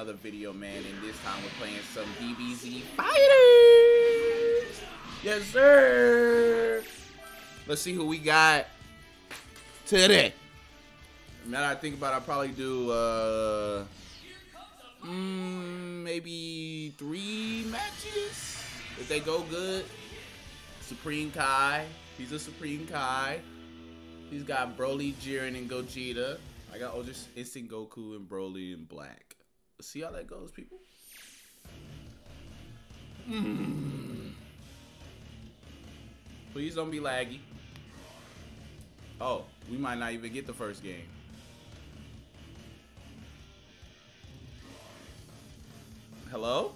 another video, man, and this time we're playing some DBZ Fighters. Yes, sir. Let's see who we got today. Now that I think about it, I'll probably do uh, mm, maybe three matches if they go good. Supreme Kai, he's a Supreme Kai. He's got Broly, Jiren, and Gogeta. I got Ultra Instinct Goku and Broly and black. See how that goes, people. Mm. Please don't be laggy. Oh, we might not even get the first game. Hello?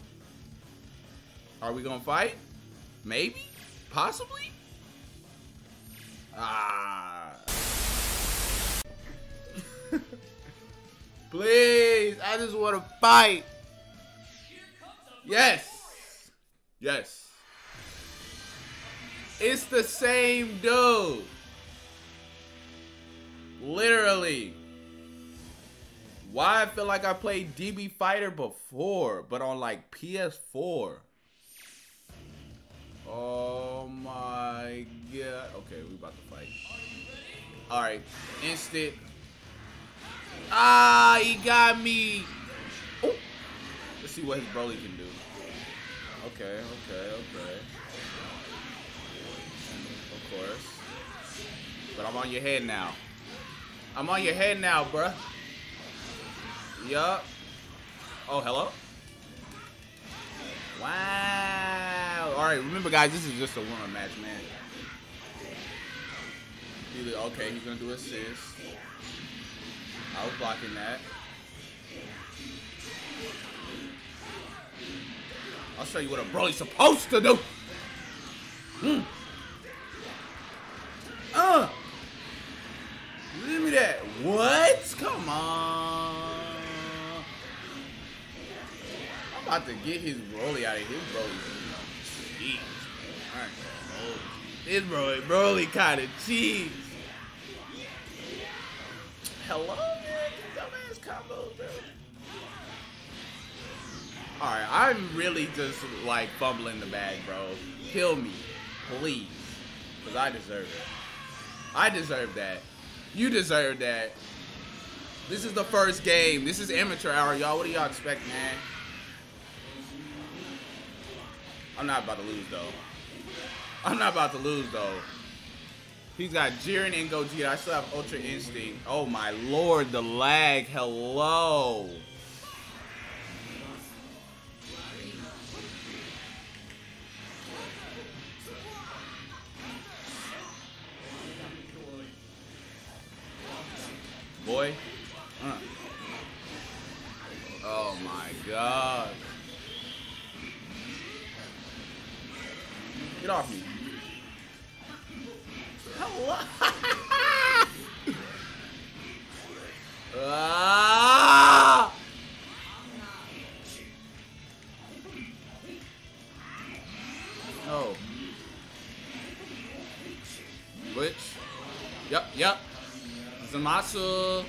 Are we gonna fight? Maybe? Possibly? Ah. Please, I just want to fight. Yes. Yes. It's the same dude. Literally. Why I feel like I played DB Fighter before, but on like PS4. Oh my god. Okay, we about to fight. Alright. Instant. Ah, he got me. Let's see what his Broly can do. Okay, okay, okay. Of course. But I'm on your head now. I'm on your head now, bruh. Yup. Oh, hello? Wow. All right, remember, guys, this is just a warm match, man. Okay, he's to do assist. I was blocking that. I'll show you what a Broly's supposed to do. Hmm. Uh. Give me that. What? Come on. I'm about to get his Broly out of his Broly. Jeez. Alright. This Broly, Broly kind of cheese. Hello, combos, bro. Alright, I'm really just like fumbling the bag, bro. Kill me, please. Because I deserve it. I deserve that. You deserve that. This is the first game. This is amateur hour, y'all. What do y'all expect, man? I'm not about to lose, though. I'm not about to lose, though. He's got Jiren and Gogeta. I still have Ultra Instinct. Oh, my lord. The lag. Hello. Boy. Uh. Oh, my God. Get off me. Ah! No. Which? Yep, yep. Zamasu.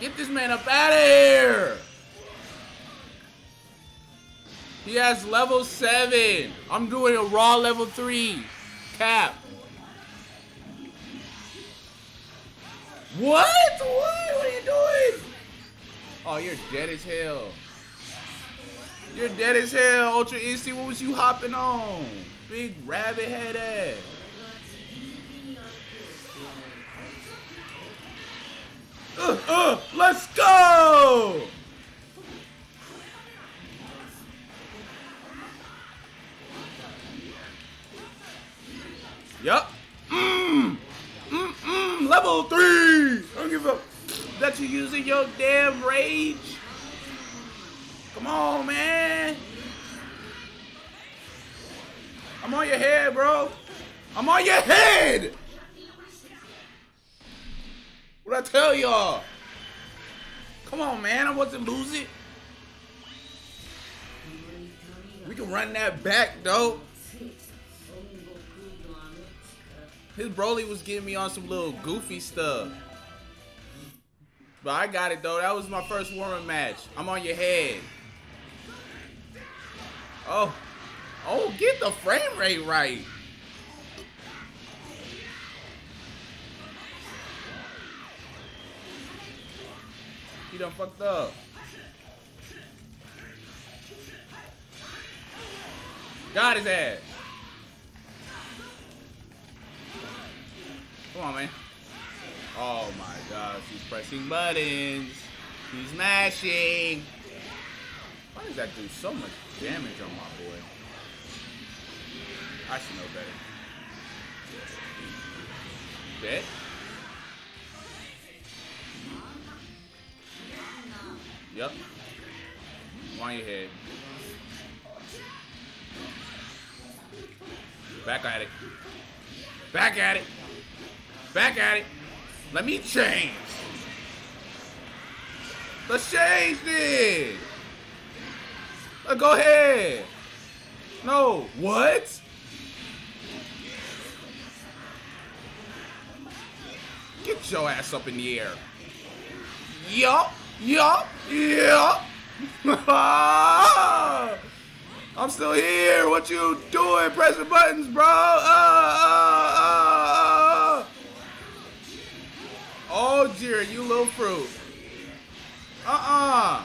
Get this man up out of here! He has level 7. I'm doing a raw level 3. Cap. What? What? What are you doing? Oh, you're dead as hell. You're dead as hell, Ultra Instinct. What was you hopping on? Big rabbit head ass. Uh, uh, let's go! Yup. Mmm. Level three. I don't give a that you using your damn rage. Come on, man. I'm on your head, bro. I'm on your head. What I tell y'all? Come on, man. I wasn't losing. We can run that back, though. His Broly was getting me on some little goofy stuff. But I got it though. That was my first warm-up match. I'm on your head. Oh. Oh, get the frame rate right. He done fucked up. Got his ass. Come on, man. Oh my gosh, he's pressing buttons. He's mashing. Why does that do so much damage on my boy? I should know better. Dead? Yep. On your head. Back at it. Back at it. Back at it. Let me change. Let's change this. Uh, go ahead. No. What? Get your ass up in the air. Yup. Yup. Yup. I'm still here. What you doing? Pressing buttons, bro. Uh, uh. Dear, you little fruit. Uh-uh.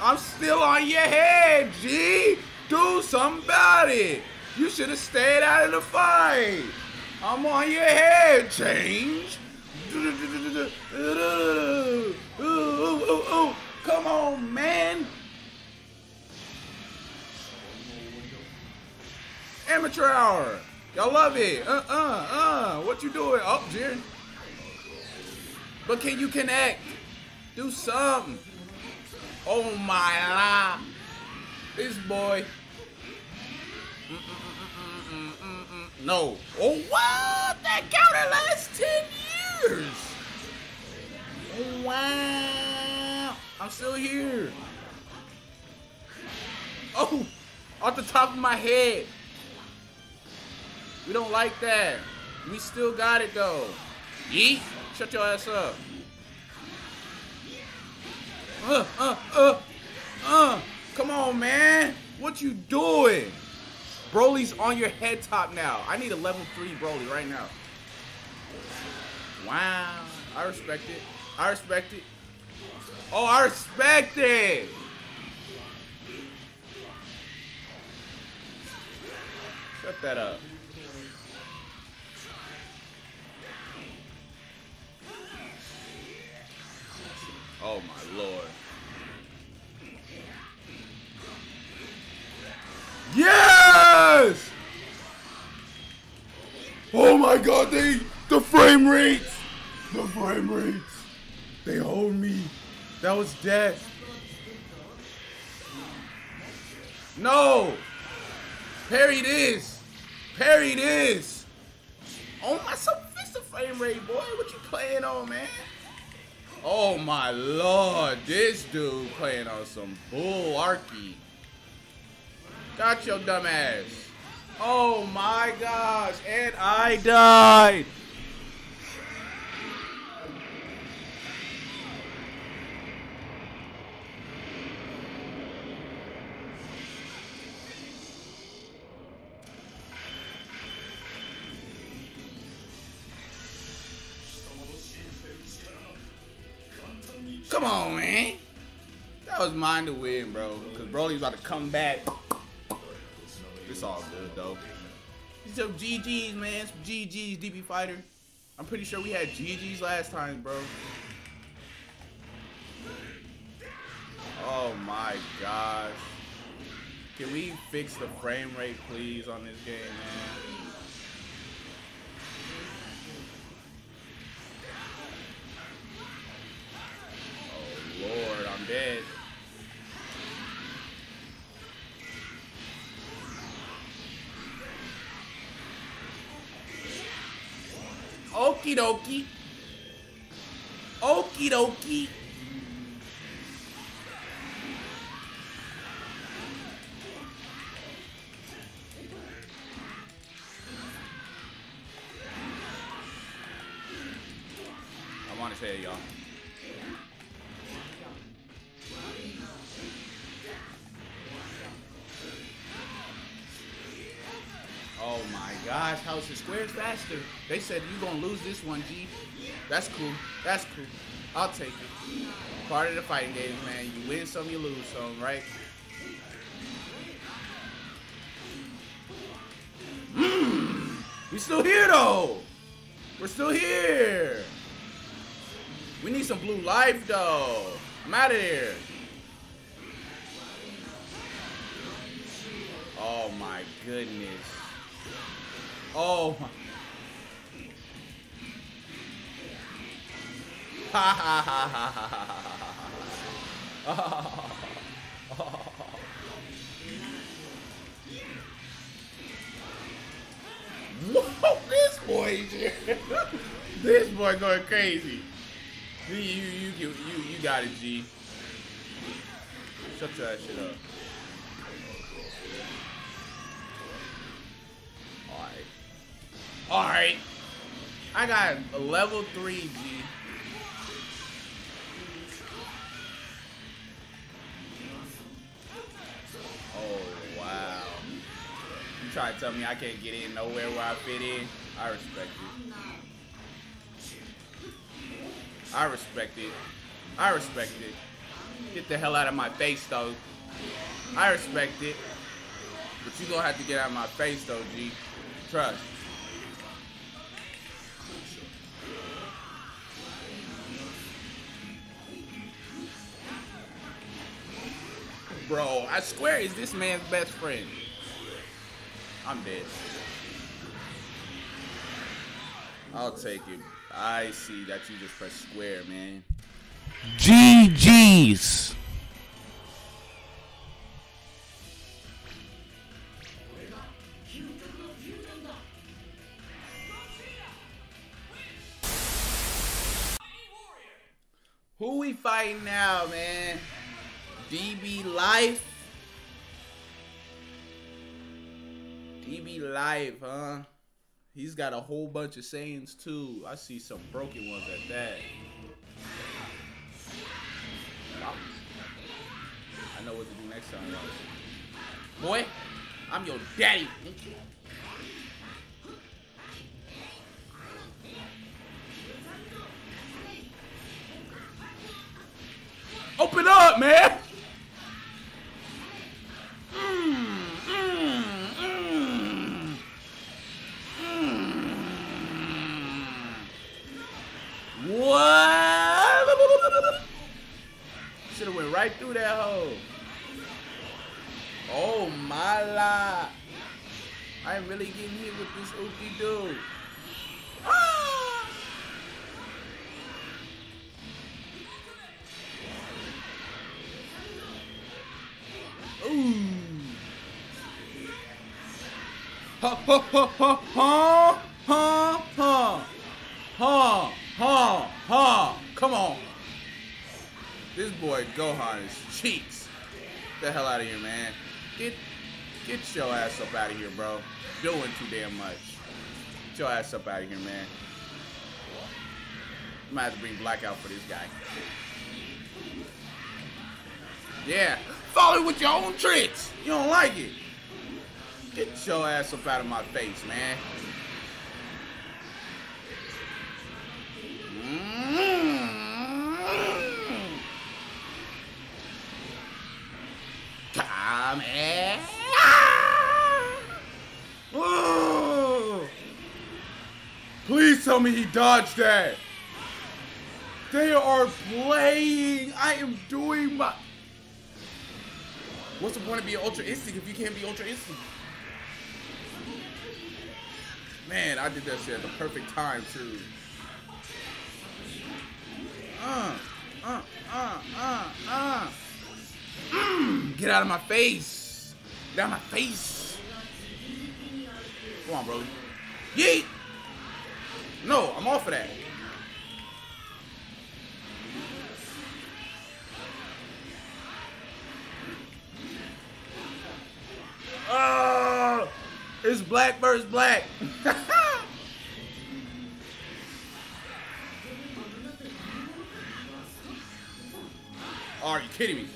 I'm still on your head, G. Do something about it. You should have stayed out of the fight. I'm on your head, change. Come on, man. Amateur hour. Y'all love it. Uh, uh, uh. What you doing? Oh, Jiren. But can you connect? Do something. Oh my la. This boy. No. Oh, what? That counter lasts 10 years. Oh, wow. I'm still here. Oh, off the top of my head. We don't like that. We still got it though. Yeet. Shut your ass up. Uh, uh, uh, uh. Come on, man. What you doing? Broly's on your head top now. I need a level 3 Broly right now. Wow. I respect it. I respect it. Oh, I respect it. Shut that up. Oh my lord. Yes! Oh my god, they the frame rates! The frame rates! They hold me. That was death. No! Parry this! Parry this! Oh my so fix the frame rate, boy. What you playing on, man? Oh my lord, this dude playing on some bull arky. Got your dumb ass. Oh my gosh, and I died. Come on, man. That was mine to win, bro. Because Broly's about to come back. It's all good, though. Some GG's, man. Some GG's, DB Fighter. I'm pretty sure we had GG's last time, bro. Oh my gosh. Can we fix the frame rate, please, on this game, man? Dokie. Okie dokie. Gosh, how is squares faster? They said you gonna lose this one, G. That's cool. That's cool. I'll take it. Part of the fighting game, man. You win some, you lose some, right? Mmm. We still here though. We're still here. We need some blue life though. I'm out of here. Oh my goodness. Oh my. Ha ha ha ha ha ha ha ha. Whoa, this boy, this boy going crazy. You, you, you, you, you got it, G. Shut that shit up. Alright. I got a level 3, G. Oh, wow. You try to tell me I can't get in nowhere where I fit in? I respect it. I respect it. I respect it. Get the hell out of my face, though. I respect it. But you gonna have to get out of my face, though, G. Trust. Bro, I swear, is this man's best friend? I'm dead. I'll take it. I see that you just press square, man. GG's. Who we fighting now, man? DB Life? DB Life, huh? He's got a whole bunch of sayings too. I see some broken ones at that. I know what to do next time. Boy, I'm your daddy. Ha ha ha ha ha ha ha ha ha ha come on. This boy Gohan is cheeks the hell out of here man. Get get your ass up out of here bro. Doing too damn much. Get your ass up out of here man. Might have to bring blackout for this guy. Yeah. Follow with your own tricks. You don't like it Get your ass up out of my face, man. Mm. Come here. Oh. Please tell me he dodged that. They are playing. I am doing my. What's the point of being Ultra Instinct if you can't be Ultra Instinct? Man, I did that shit at the perfect time too. Uh, uh, uh, uh, uh. Mm, get out of my face. Get out of my face. Come on, bro. Yeet. No, I'm off of that. Oh, it's black versus black. Are you kidding me?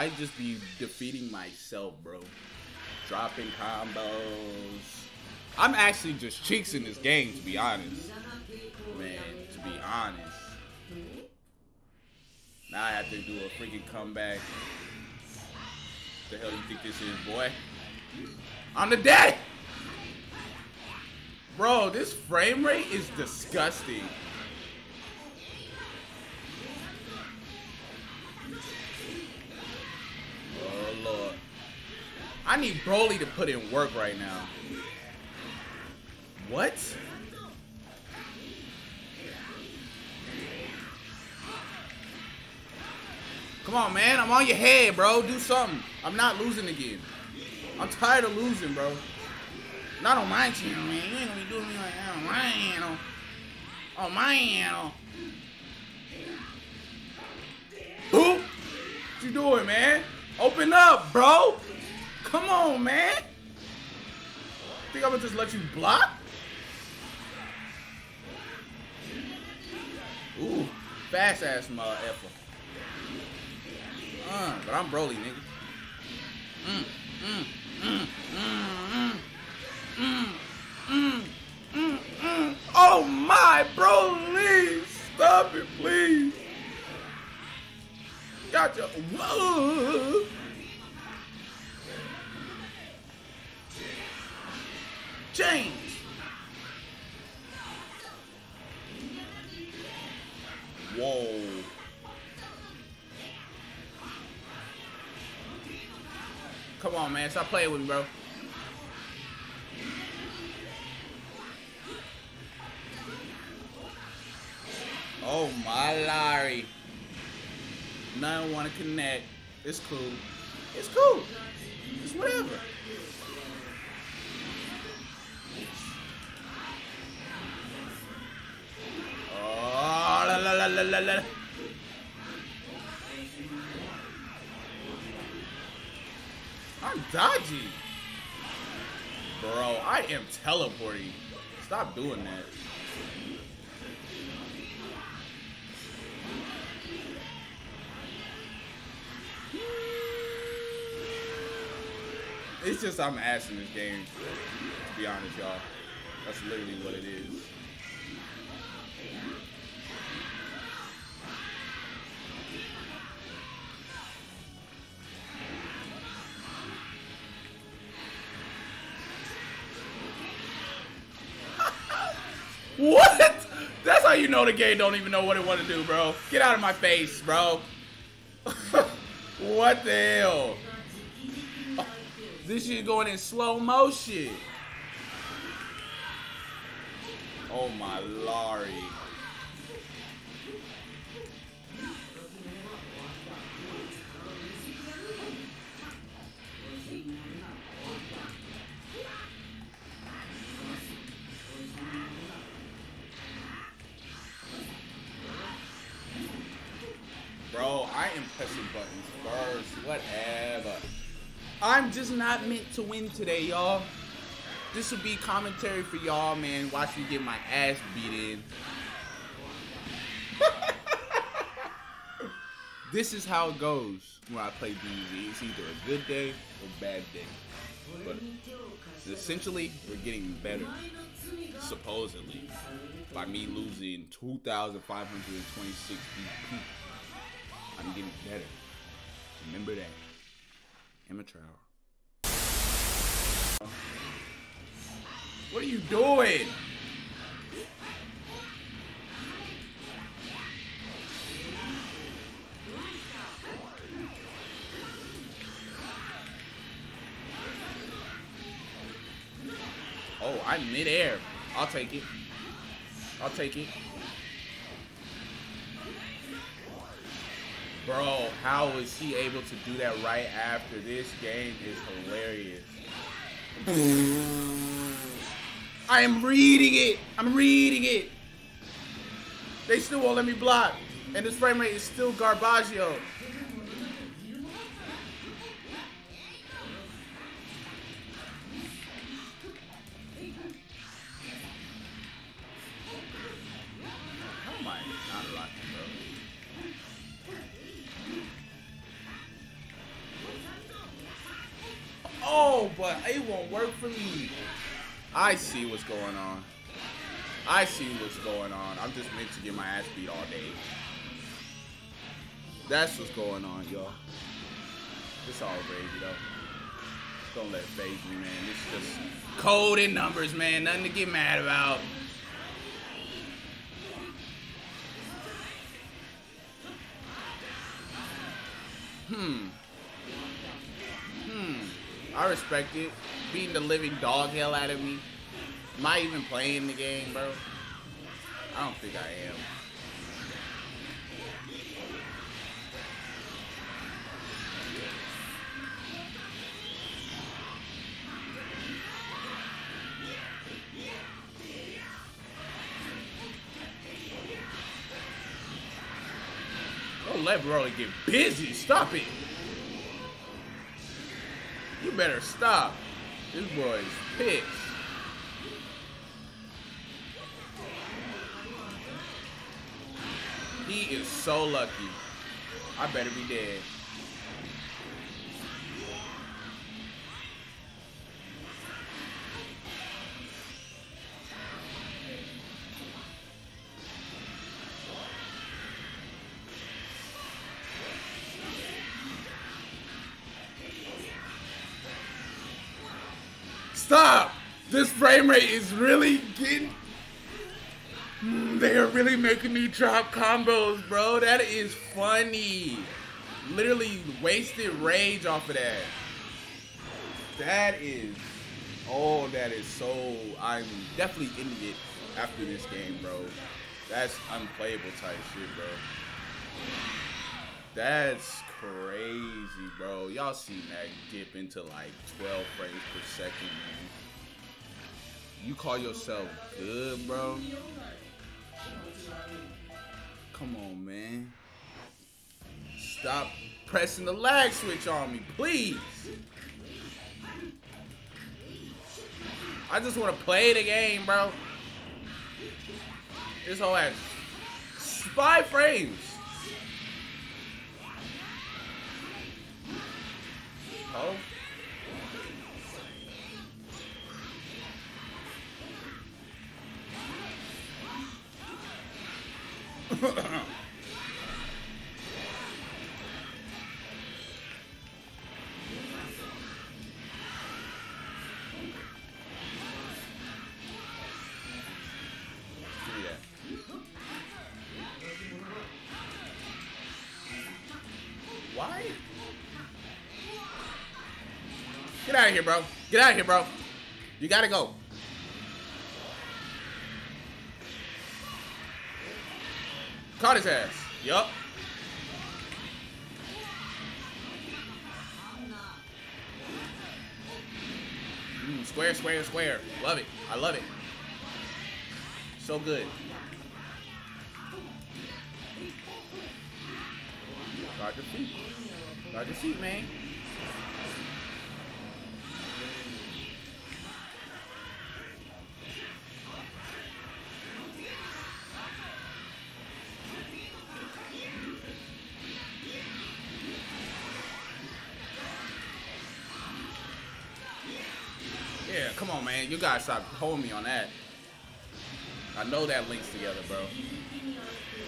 I just be defeating myself, bro. Dropping combos. I'm actually just cheeks in this game, to be honest. Man, to be honest. Now I have to do a freaking comeback. What The hell do you think this is, boy? I'm the dead! Bro, this frame rate is disgusting. Oh, Lord. I need Broly to put in work right now. What? Come on, man. I'm on your head, bro. Do something. I'm not losing again. I'm tired of losing, bro. Not on my channel, man. You ain't gonna be doing me like that on my channel. On my channel. Who? What you doing, man? Open up, bro. Come on, man. Think I'm gonna just let you block? Ooh, fast ass mother effer. Uh, but I'm Broly, nigga. Mm, mm, mm, mm, mm, mm, mm, mm. Oh my, Broly! Stop it, please. Gotcha. Whoa. James. Whoa. Come on, man. Stop playing with me, bro. Oh, my Larry. None want to connect. It's cool. It's cool. It's whatever. La la la. I'm dodgy. Bro, I am teleporting. Stop doing that. It's just I'm asking this game, to be honest, y'all. That's literally what it is. What? That's how you know the game don't even know what it want to do, bro. Get out of my face, bro. what the hell? This shit going in slow motion. Oh my lorry. Whatever. I'm just not meant to win today, y'all. This will be commentary for y'all, man. Watch me get my ass beat in. this is how it goes when I play DBZ. It's either a good day or bad day. But essentially, we're getting better. Supposedly. By me losing 2,526 BP. I'm getting better. Remember that. Amateur. What are you doing? Oh, I'm midair. I'll take it. I'll take it. Bro, how is he able to do that right after this game is hilarious. I am reading it. I'm reading it. They still won't let me block. And this frame rate is still garbaggio. Going on. I see what's going on. I'm just meant to get my ass beat all day. That's what's going on, y'all. It's all crazy, though. Don't let it phase me, man. It's just code in numbers, man. Nothing to get mad about. Hmm. Hmm. I respect it. Beating the living dog hell out of me. Am I even playing the game, bro? I don't think I am. Don't let Broly get busy. Stop it. You better stop. This boy's pissed. He is so lucky. I better be dead. Stop! This frame rate is really getting. They are really making me drop combos, bro. That is funny. Literally wasted rage off of that. That is. Oh, that is so. I'm definitely ending it after this game, bro. That's unplayable type shit, bro. That's crazy, bro. Y'all seen that dip into like 12 frames per second, man. You call yourself good, bro? Come on, man. Stop pressing the lag switch on me, please. I just want to play the game, bro. This whole ass. Five frames. Oh. Why? Get out of here, bro. Get out of here, bro. You gotta go. Caught his ass. Yup. Mm, square, square, square. Love it. I love it. So good. Guard your feet. Guard your feet, man. Guys stop holding me on that. I know that links together, bro.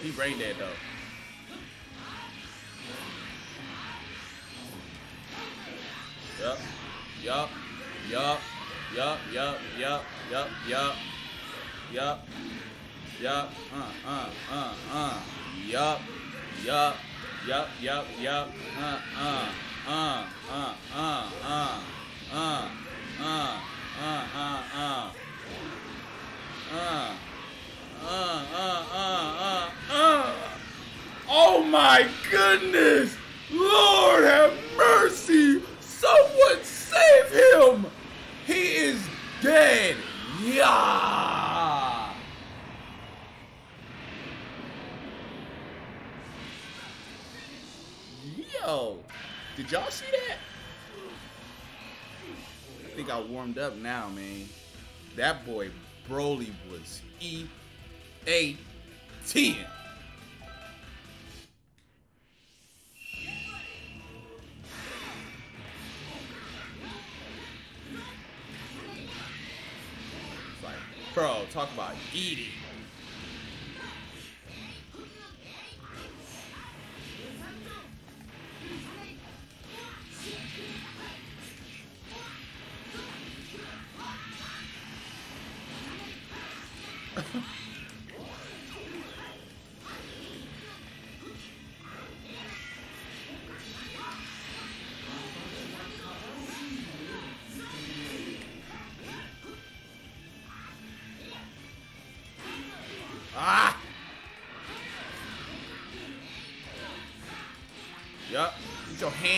He brain dead though. Yup. Yup. Yup. Yup. Yup. Yup. Yup. Yup. Yup. Yup. Uh. Uh. Uh. Uh. Yup. Yup. Yup. Yup. Yup. Uh. Uh. Uh. Uh. Uh. Uh. Uh. Uh. Uh. Uh. Uh. Uh. Uh, uh, uh, uh, uh. Oh my goodness! Lord have mercy! Someone save him! He is dead! Yeah! Yo! Did y'all see that? think I warmed up now, man. That boy Broly was E A T. Like, bro, talk about eating.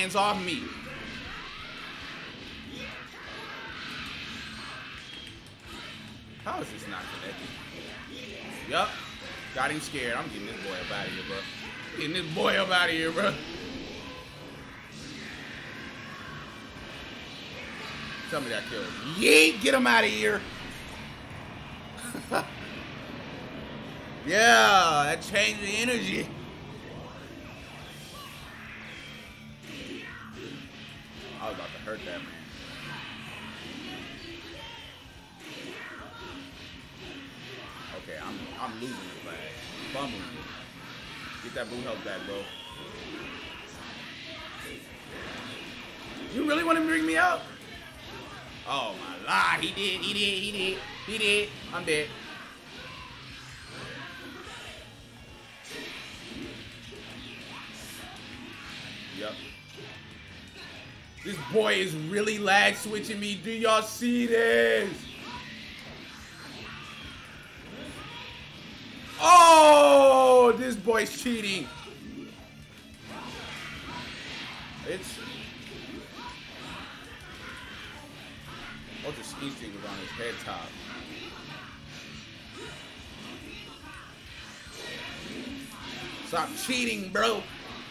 Hands off me. How is this not connected? Yup. Got him scared. I'm getting this boy up out of here, bro. Getting this boy up out of here, bro. Tell me that killed. Yeet! Get him out of here. yeah, that changed the energy. Hurt that man. Okay, I'm I'm losing the flag. It. Get that blue health back, bro. You really want to bring me up? Oh my god, he did, he did, he did, he did. I'm dead. This boy is really lag switching me. Do y'all see this? Oh, this boy's cheating. It's Ultra Instinct was on his head top. Stop cheating, bro.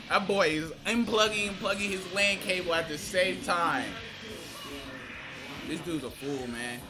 That boy is unplugging and plugging his LAN cable at the same time. This dude's a fool, man.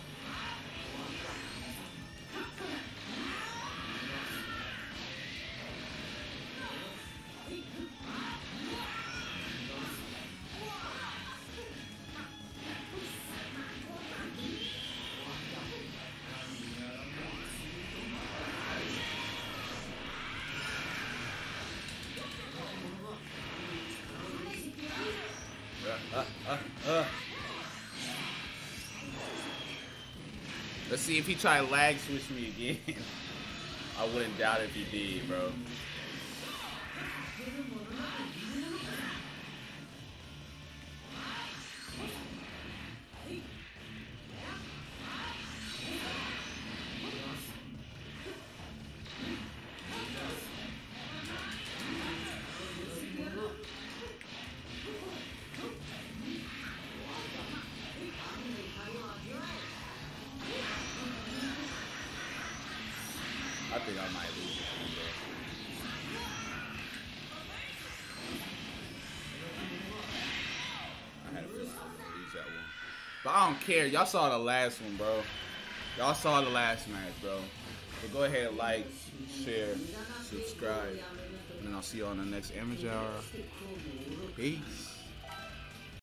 See if he try lag switch me again. I wouldn't doubt if he did, bro. Care. Y'all saw the last one, bro. Y'all saw the last match, bro. So go ahead, like, share, subscribe. And I'll see y'all on the next Image Hour. Peace.